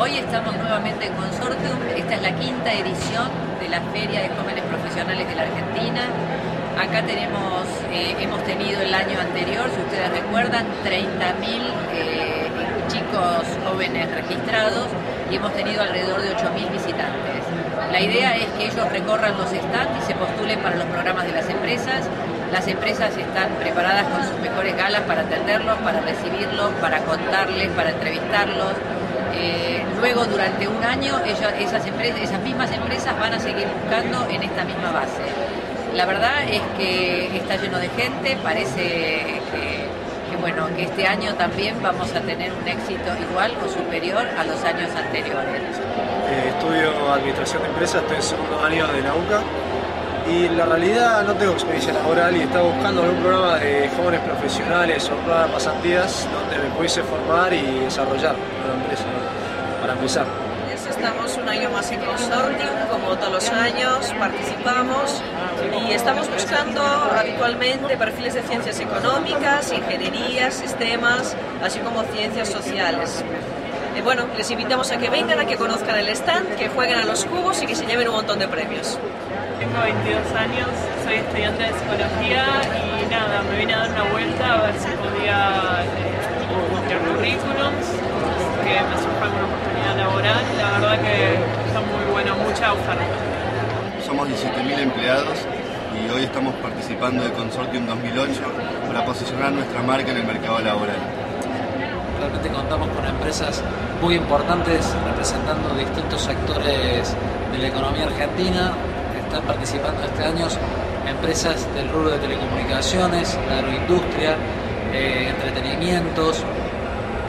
Hoy estamos nuevamente en Consortium, esta es la quinta edición de la Feria de Jóvenes Profesionales de la Argentina. Acá tenemos, eh, hemos tenido el año anterior, si ustedes recuerdan, 30.000 eh, chicos jóvenes registrados y hemos tenido alrededor de 8.000 visitantes. La idea es que ellos recorran los stands y se postulen para los programas de las empresas. Las empresas están preparadas con sus mejores galas para atenderlos, para recibirlos, para contarles, para entrevistarlos. Eh, luego, durante un año, esas, empresas, esas mismas empresas van a seguir buscando en esta misma base. La verdad es que está lleno de gente, parece que, bueno, que este año también vamos a tener un éxito igual o superior a los años anteriores. Eh, estudio Administración de Empresas, estoy en segundo año de la UCA y la realidad no tengo experiencia laboral y estaba buscando algún programa de jóvenes profesionales o de pasantías donde me pudiese formar y desarrollar la empresa para empezar. Estamos un año más en consortium, como todos los años, participamos y estamos buscando habitualmente perfiles de ciencias económicas, ingeniería, sistemas, así como ciencias sociales. Eh, bueno, les invitamos a que vengan, a que conozcan el stand, que jueguen a los cubos y que se lleven un montón de premios. Tengo 22 años, soy estudiante de psicología y nada, me vine a dar una vuelta a ver si podía eh, currículums, que me surja alguna oportunidad laboral. La verdad que está muy bueno, mucha oferta. Somos 17.000 empleados y hoy estamos participando del Consortium 2008 para posicionar nuestra marca en el mercado laboral. Contamos con empresas muy importantes representando distintos sectores de la economía argentina, están participando este año empresas del rubro de telecomunicaciones, agroindustria, eh, entretenimientos,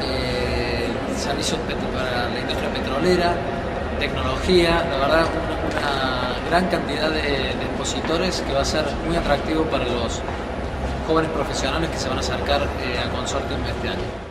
eh, servicios para la industria petrolera, tecnología, la verdad una, gran cantidad de, expositores que va a ser muy atractivo para los jóvenes profesionales que se van a acercar eh, al consorcio este año.